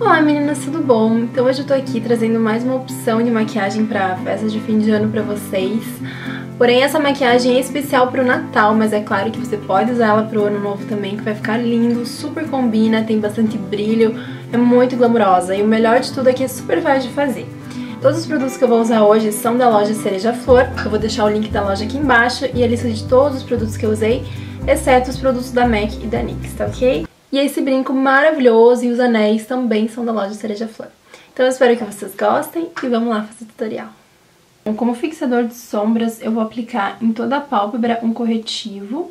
Olá meninas, tudo bom? Então hoje eu tô aqui trazendo mais uma opção de maquiagem pra festa de fim de ano pra vocês. Porém essa maquiagem é especial pro Natal, mas é claro que você pode usar ela pro Ano Novo também, que vai ficar lindo, super combina, tem bastante brilho, é muito glamurosa e o melhor de tudo é que é super fácil de fazer. Todos os produtos que eu vou usar hoje são da loja Cereja Flor, eu vou deixar o link da loja aqui embaixo e a lista de todos os produtos que eu usei, exceto os produtos da MAC e da NYX, tá ok? E esse brinco maravilhoso e os anéis também são da loja Cereja Flor. Então eu espero que vocês gostem e vamos lá fazer o tutorial. Então, como fixador de sombras, eu vou aplicar em toda a pálpebra um corretivo.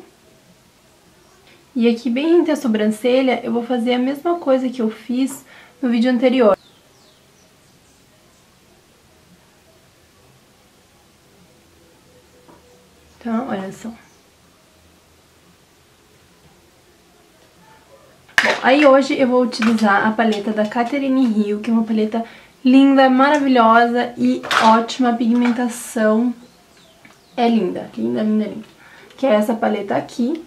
E aqui bem entre a sobrancelha, eu vou fazer a mesma coisa que eu fiz no vídeo anterior. Então, olha só. Aí hoje eu vou utilizar a paleta da Catherine Hill, que é uma paleta linda, maravilhosa e ótima pigmentação. É linda, linda, linda, linda. Que é essa paleta aqui.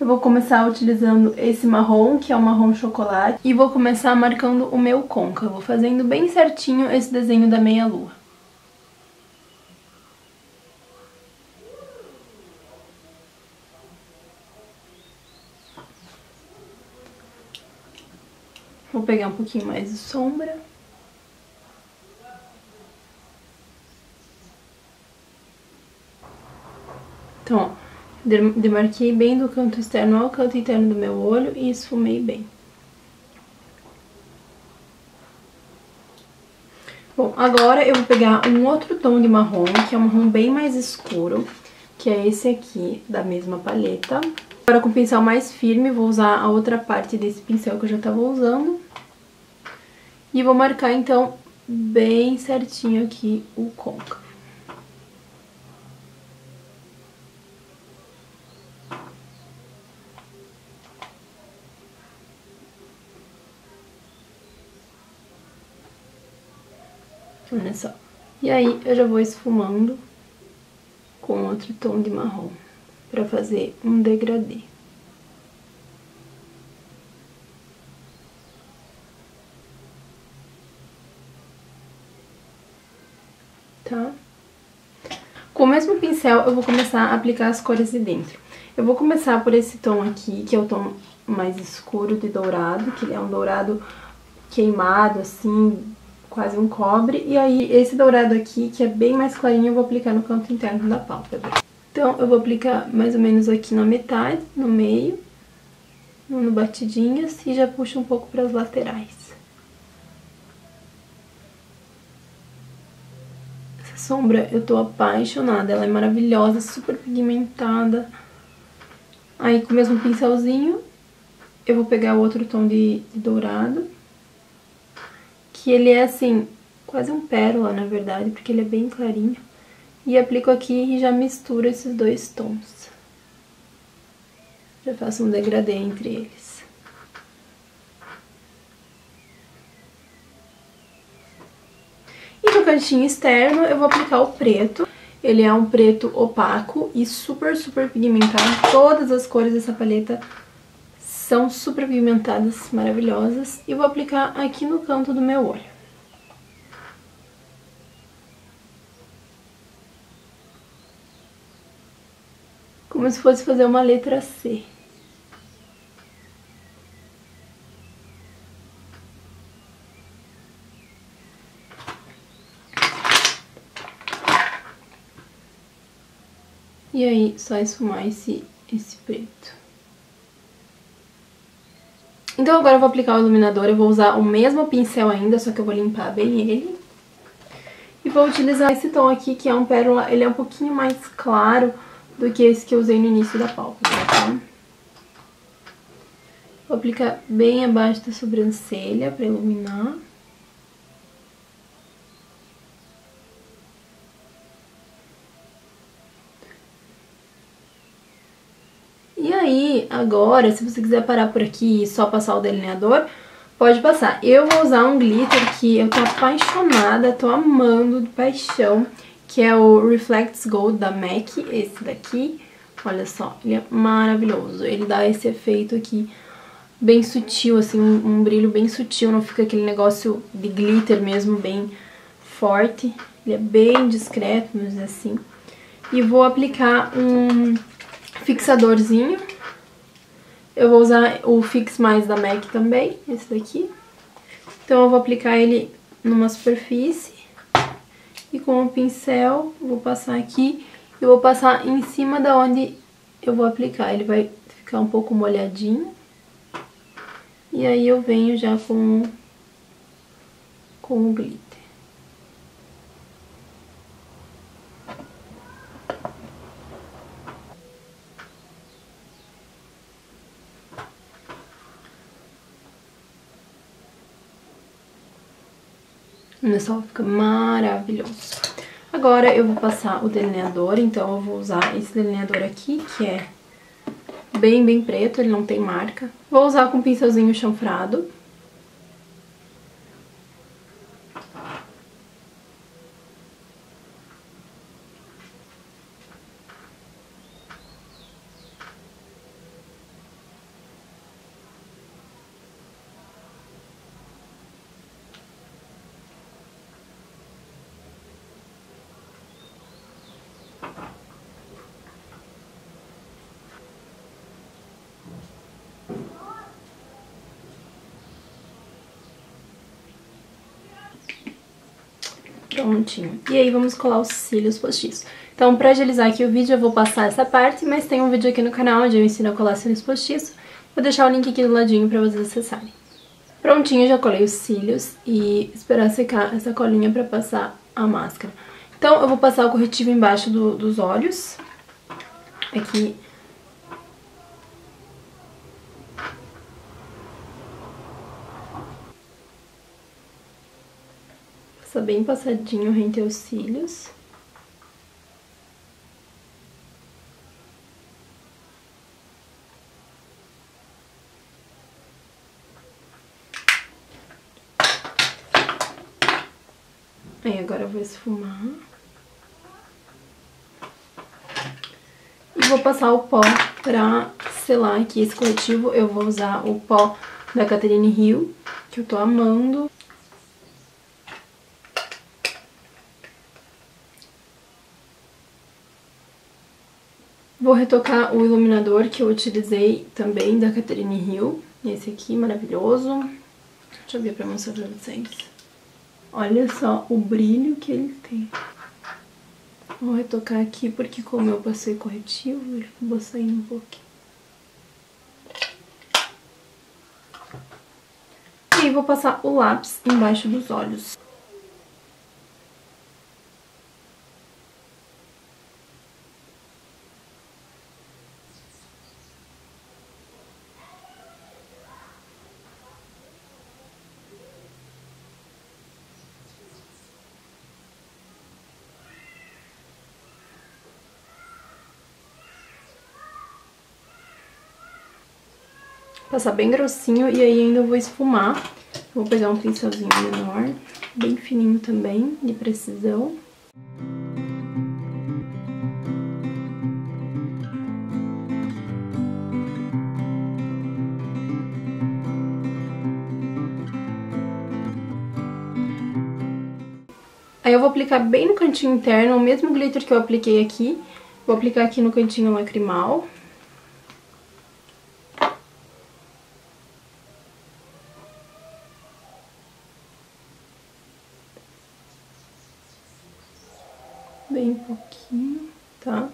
Eu vou começar utilizando esse marrom, que é o marrom chocolate, e vou começar marcando o meu côncavo, fazendo bem certinho esse desenho da meia-lua. Vou pegar um pouquinho mais de sombra. Então, ó, demarquei bem do canto externo ao canto interno do meu olho e esfumei bem. Bom, agora eu vou pegar um outro tom de marrom, que é um marrom bem mais escuro, que é esse aqui, da mesma paleta. Agora com o pincel mais firme, vou usar a outra parte desse pincel que eu já tava usando. E vou marcar, então, bem certinho aqui o côncavo. Olha só. E aí, eu já vou esfumando com outro tom de marrom para fazer um degradê. Tá? Com o mesmo pincel, eu vou começar a aplicar as cores de dentro. Eu vou começar por esse tom aqui, que é o tom mais escuro de dourado, que é um dourado queimado, assim, quase um cobre. E aí, esse dourado aqui, que é bem mais clarinho, eu vou aplicar no canto interno da pálpebra. Então, eu vou aplicar mais ou menos aqui na metade, no meio, no batidinhas, e já puxo um pouco para as laterais. Essa sombra eu tô apaixonada, ela é maravilhosa, super pigmentada. Aí, com o mesmo pincelzinho, eu vou pegar o outro tom de, de dourado, que ele é assim, quase um pérola, na verdade, porque ele é bem clarinho. E aplico aqui e já misturo esses dois tons. Já faço um degradê entre eles. E no cantinho externo eu vou aplicar o preto. Ele é um preto opaco e super, super pigmentado. Todas as cores dessa paleta são super pigmentadas, maravilhosas. E vou aplicar aqui no canto do meu olho. como se fosse fazer uma letra C. E aí, só esfumar esse, esse preto. Então agora eu vou aplicar o iluminador, eu vou usar o mesmo pincel ainda, só que eu vou limpar bem ele. E vou utilizar esse tom aqui, que é um pérola, ele é um pouquinho mais claro, do que esse que eu usei no início da pálpebra, tá? Vou aplicar bem abaixo da sobrancelha pra iluminar. Agora, se você quiser parar por aqui e só passar o delineador, Pode passar. Eu vou usar um glitter que eu tô apaixonada, tô amando de paixão, que é o Reflects Gold da MAC, esse daqui. Olha só, ele é maravilhoso. Ele dá esse efeito aqui bem sutil, assim, um, um brilho bem sutil, não fica aquele negócio de glitter mesmo, bem forte. Ele é bem discreto, dizer assim. E vou aplicar um fixadorzinho eu vou usar o Fix Mais da MAC também, esse daqui. Então eu vou aplicar ele numa superfície e com o pincel vou passar aqui e vou passar em cima da onde eu vou aplicar. Ele vai ficar um pouco molhadinho. E aí eu venho já com, com o glitter. Olha só, fica maravilhoso. Agora eu vou passar o delineador, então eu vou usar esse delineador aqui, que é bem, bem preto, ele não tem marca. Vou usar com um pincelzinho chanfrado. Prontinho. E aí vamos colar os cílios postiços. Então, pra agilizar aqui o vídeo, eu vou passar essa parte, mas tem um vídeo aqui no canal onde eu ensino a colar cílios postiços. Vou deixar o link aqui do ladinho pra vocês acessarem. Prontinho, já colei os cílios e esperar secar essa colinha pra passar a máscara. Então, eu vou passar o corretivo embaixo do, dos olhos. Aqui Passa bem passadinho rente aos cílios. Aí agora eu vou esfumar. E vou passar o pó pra selar aqui esse corretivo. Eu vou usar o pó da Catherine Hill, que eu tô amando. Vou retocar o iluminador que eu utilizei também da Catherine Hill. Esse aqui, maravilhoso. Deixa eu ver pra mostrar pra vocês. Olha só o brilho que ele tem. Vou retocar aqui porque como eu passei corretivo, ele ficou saindo um pouquinho. E aí vou passar o lápis embaixo dos olhos. Passar bem grossinho e aí ainda vou esfumar. Vou pegar um pincelzinho menor, bem fininho também, de precisão. Aí eu vou aplicar bem no cantinho interno, o mesmo glitter que eu apliquei aqui. Vou aplicar aqui no cantinho lacrimal. bem pouquinho, tá?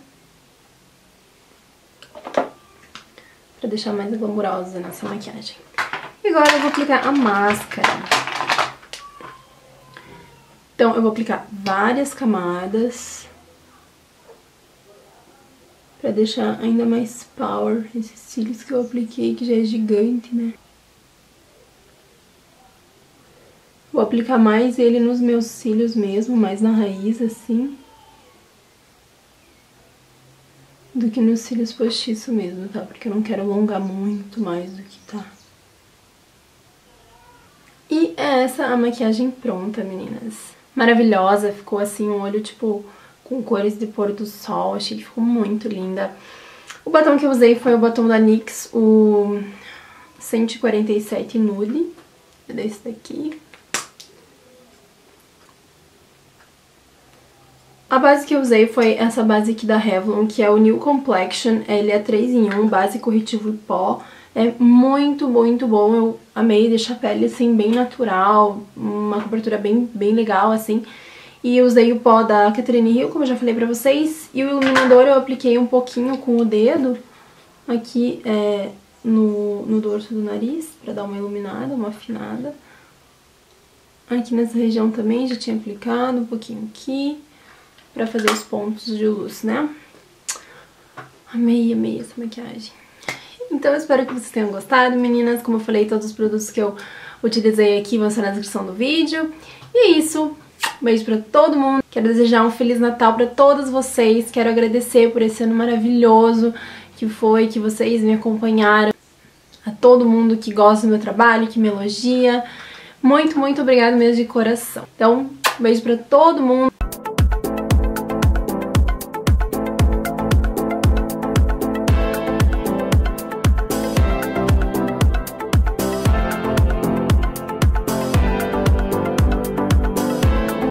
Pra deixar mais glamourosa nessa maquiagem. E agora eu vou aplicar a máscara. Então, eu vou aplicar várias camadas. Pra deixar ainda mais power esses cílios que eu apliquei, que já é gigante, né? Vou aplicar mais ele nos meus cílios mesmo, mais na raiz, assim. Do que nos cílios postiços mesmo, tá? Porque eu não quero alongar muito mais do que tá. é essa a maquiagem pronta, meninas. Maravilhosa, ficou assim um olho tipo com cores de pôr do sol, achei que ficou muito linda. O batom que eu usei foi o batom da NYX, o 147 Nude, é desse daqui. A base que eu usei foi essa base aqui da Revlon, que é o New Complexion. Ele é 3 em 1, base corretivo e pó. É muito, muito bom. Eu amei, deixa a pele assim bem natural, uma cobertura bem, bem legal assim. E usei o pó da Catherine Hill, como eu já falei pra vocês. E o iluminador eu apliquei um pouquinho com o dedo aqui é, no, no dorso do nariz, pra dar uma iluminada, uma afinada. Aqui nessa região também já tinha aplicado um pouquinho aqui pra fazer os pontos de luz, né? Amei, amei essa maquiagem. Então eu espero que vocês tenham gostado, meninas. Como eu falei, todos os produtos que eu utilizei aqui vão estar na descrição do vídeo. E é isso. Um beijo pra todo mundo. Quero desejar um Feliz Natal pra todas vocês. Quero agradecer por esse ano maravilhoso que foi, que vocês me acompanharam. A todo mundo que gosta do meu trabalho, que me elogia. Muito, muito obrigada mesmo de coração. Então, um beijo pra todo mundo.